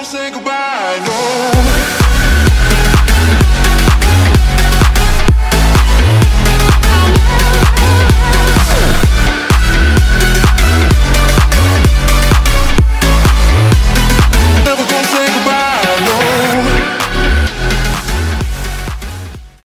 don't say goodbye,